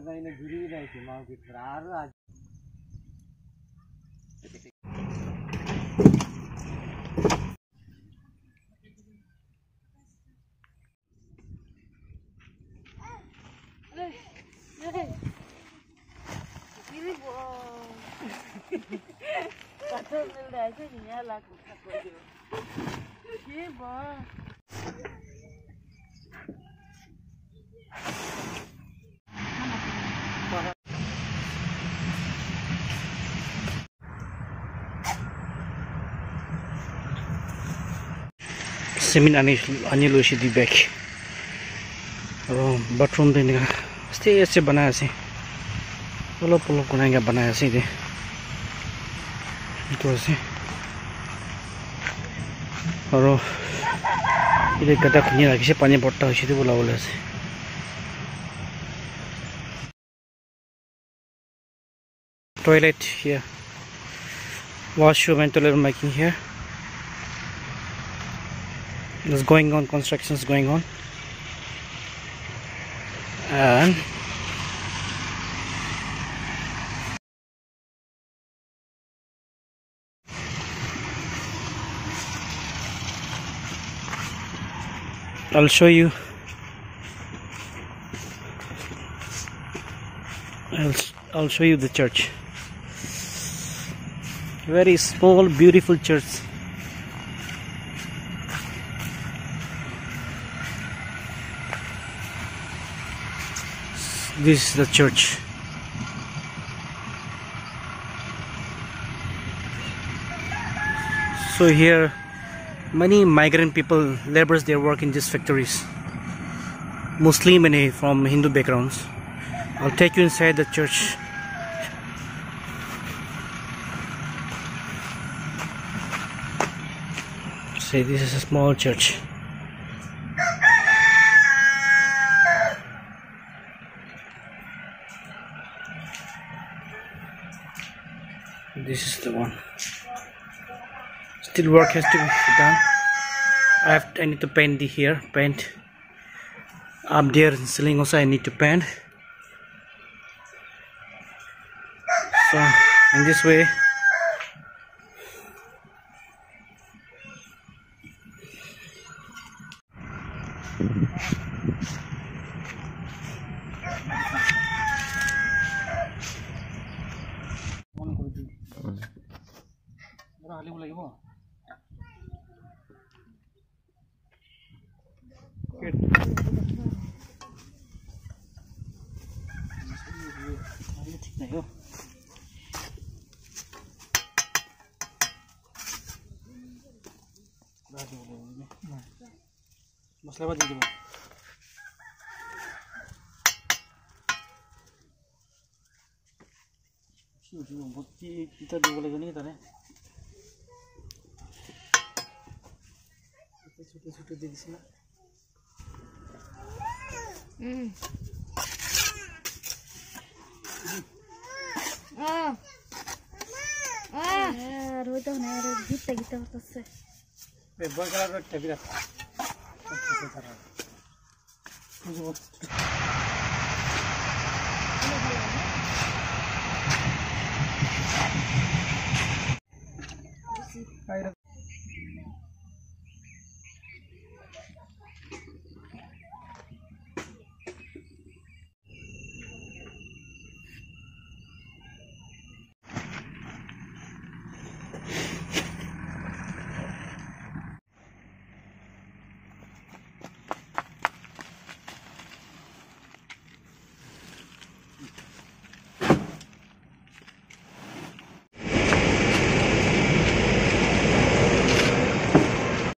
కదా ఆయన గురువు అయితే మాకు ఇక్కడ ఆరు Que bom! Semin ani ani lo si di back. Bathroom देने का अस्ते ऐसे बनाया से पलप पलप बनाएँगे बनाया से दे तो ऐसे और इधर गड्ढा खुनी रखी से पानी पड़ता हो सीधे बोला बोला से toilet here washroom and toilet making here is going on construction is going on. And I'll show you. I'll, I'll show you the church. Very small beautiful church this is the church. So here many migrant people laborers they work in these factories. Muslim and eh, from hindu backgrounds. I'll take you inside the church. See this is a small church this is the one. Still work has to be done. I have I need to paint the here paint. Up there in ceiling also I need to paint. So in this way ठिक मसला हो मसला पनि दिनु बहुत तिता दिएको नि ছোটো ছোটো দিয়ে দিছে না আর হইতো না আর গিতে গিতে হতেছে বয় কালার একটা বিরাট বুঝবো